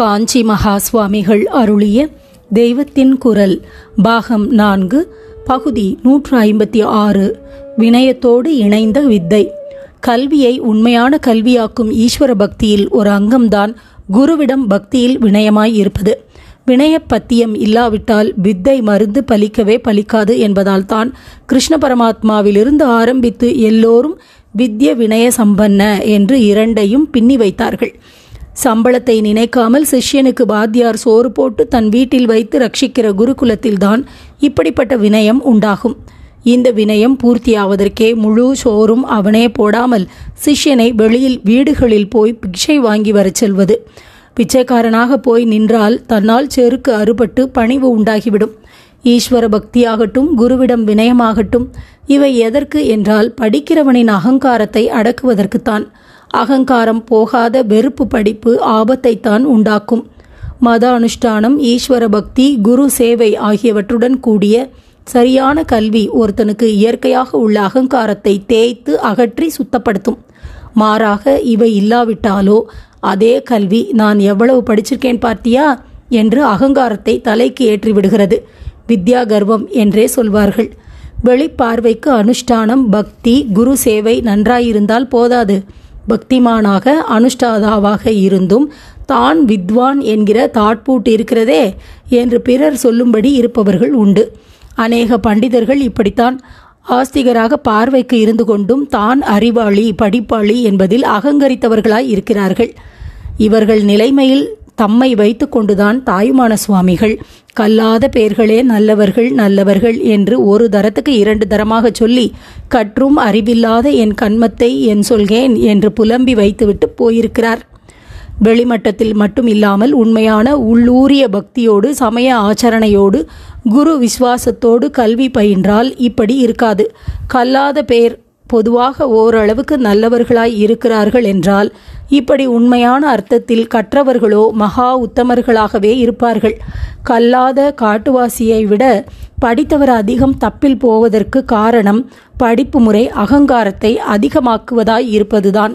காஞ்சி மகா சுவாமிகள் அருளிய தெய்வத்தின் குரல் பாகம் நான்கு பகுதி நூற்று ஐம்பத்தி ஆறு வினயத்தோடு இணைந்த வித்தை. கல்வியை உண்மையான கல்வியாக்கும் ஈஸ்வர பக்தியில் ஒரு அங்கம்தான் குருவிடம் பக்தியில் வினயமாய் இருப்பது. வினய பத்தியம் இல்லாவிட்டால் வித்தை மருந்து பலிக்கவே பலிக்காது என்பதால் தான் கிருஷ்ண பரமாத்மாவிலிருந்து ஆரம்பித்து எல்லோரும் வித்ய வினய சம்பன்ன என்று இரண்டையும் பின்னி வைத்தார்கள். சம்பளத்தை நினைக்காமல் சிஷ்யனுக்கு பாத்தியார் சோறு போட்டு தன் வீட்டில் வைத்து ரட்சிக்கிற குருகுலத்தில்தான் இப்படிப்பட்ட வினயம் உண்டாகும். இந்த வினயம் பூர்த்தியாவதற்கே முழு சோறும் அவனே போடாமல் சிஷ்யனை வெளியில் வீடுகளில் போய் பிக்ஷை வாங்கி வரச் செல்வது. பிச்சைக்காரனாக போய் நின்றால் தன்னால் செருக்கு அறுபட்டு பணிவு உண்டாகிவிடும். ஈஸ்வர பக்தியாகட்டும் குருவிடம் வினயமாகட்டும் இவை எதற்கு என்றால் படிக்கிறவனின் அகங்காரத்தை அடக்குவதற்குத்தான். அகங்காரம் போகாத வெறுப்பு படிப்பு ஆபத்தைத்தான் உண்டாக்கும். மத அனுஷ்டானம் ஈஸ்வர பக்தி குரு சேவை ஆகியவற்றுடன் கூடிய சரியான கல்வி ஒருத்தனுக்கு இயற்கையாக உள்ள அகங்காரத்தை தேய்த்து அகற்றி சுத்தப்படுத்தும். மாறாக இவை இல்லாவிட்டாலோ அதே கல்வி நான் எவ்வளவு படிச்சிருக்கேன் பார்த்தியா? என்று அகங்காரத்தை தலைக்கு ஏற்றி விடுகிறது வித்யா கர்வம் என்றே சொல்வார்கள். வெளிப்பார்வைக்கு அனுஷ்டானம் பக்தி குரு சேவை நன்றாயிருந்தால் போதாது. பக்திமானாக அனுஷ்டாதாவாக இருந்தும் தான் வித்வான் என்கிற தாட்பூட்டு இருக்கிறதே என்று பிறர் சொல்லும்படி இருப்பவர்கள் உண்டு. அநேக பண்டிதர்கள் இப்படித்தான் ஆஸ்திகராக பார்வைக்கு இருந்து கொண்டும் தான் அறிவாளி படிப்பாளி என்பதில் அகங்கரித்தவர்களாய் இருக்கிறார்கள். இவர்கள் நிலைமையில் தம்மை வைத்து கொண்டுதான் தாயுமான சுவாமிகள். கல்லாத பேர்களே நல்லவர்கள் நல்லவர்கள் என்று ஒரு தரத்துக்கு இரண்டு தரமாக சொல்லி கற்றும் அறிவில்லாத என் கண்மத்தை என் சொல்கேன் என்று புலம்பி வைத்துவிட்டு போயிருக்கிறார். வெளிமட்டத்தில் மட்டும் இல்லாமல் உண்மையான உள்ளூரிய பக்தியோடு சமய ஆச்சரணையோடு குரு விசுவாசத்தோடு கல்வி பயின்றால் இப்படி இருக்காது. கல்லாத பேர் பொதுவாக ஓரளவுக்கு நல்லவர்களாய் இருக்கிறார்கள் என்றால் இப்படி உண்மையான அர்த்தத்தில் கற்றவர்களோ மகா உத்தமர்களாகவே இருப்பார்கள். கல்லாத காட்டுவாசியை விட படித்தவர் அதிகம் தப்பில் போவதற்கு காரணம் படிப்பு முறை அகங்காரத்தை அதிகமாக்குவதாய் இருப்பதுதான்.